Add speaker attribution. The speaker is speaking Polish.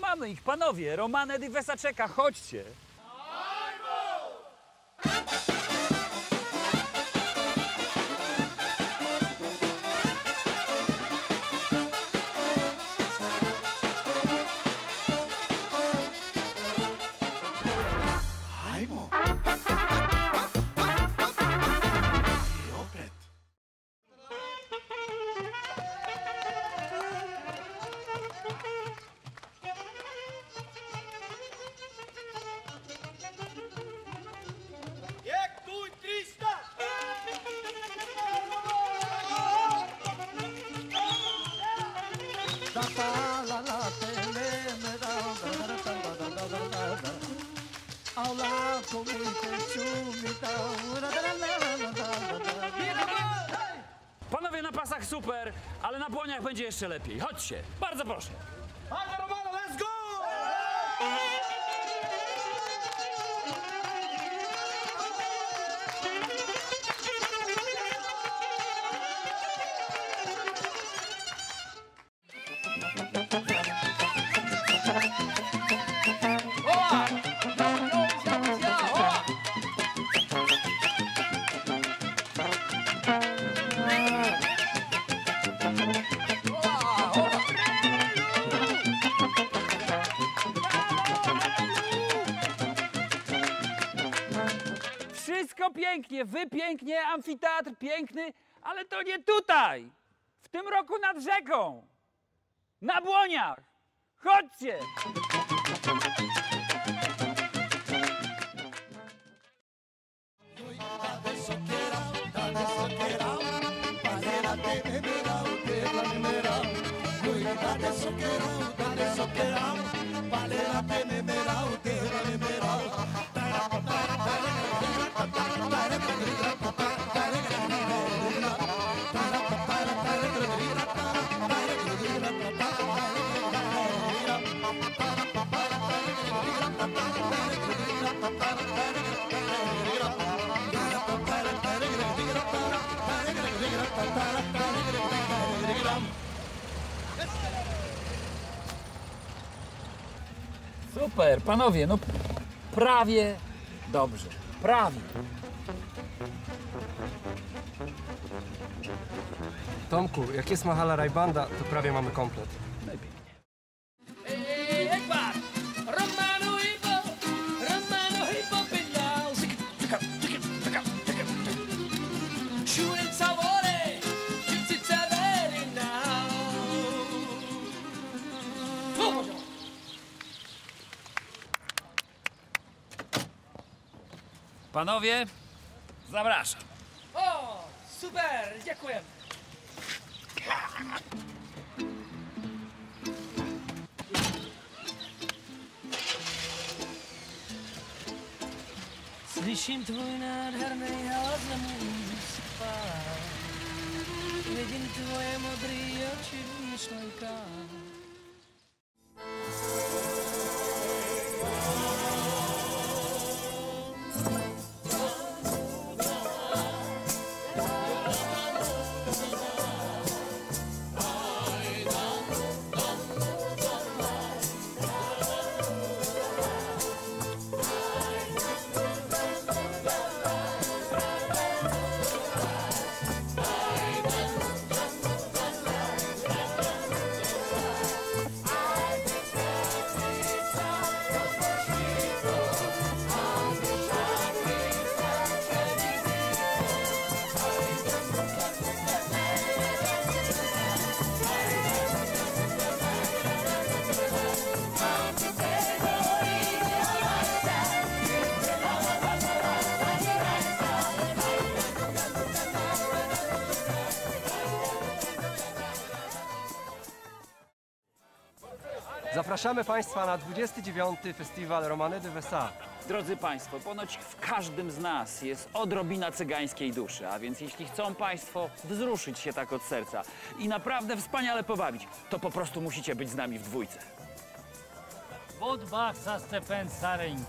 Speaker 1: Mamy ich, panowie. Romane di Vesa czeka, chodźcie. Panowie na pasach super, ale na błoniach będzie jeszcze lepiej. Chodźcie, bardzo proszę. Wszystko pięknie, wy pięknie, amfiteatr piękny, ale to nie tutaj. W tym roku nad rzeką. Na błoniach. Chodźcie. Super, panowie, no prawie dobrze. Prawie.
Speaker 2: Tomku, jak jest Mahala Rajbanda, to prawie mamy komplet.
Speaker 1: Panowie, zapraszam.
Speaker 3: O! Super! Dziękujemy! Slyším tvůj nádherný hlas spát. Vidím tvoje modré oči v myšlenkách.
Speaker 2: Zapraszamy Państwa na 29. Festiwal Romane de Vesa.
Speaker 1: Drodzy Państwo, ponoć w każdym z nas jest odrobina cygańskiej duszy, a więc jeśli chcą Państwo wzruszyć się tak od serca i naprawdę wspaniale pobawić, to po prostu musicie być z nami w dwójce.
Speaker 4: Wodbach za Stepen Sarenki.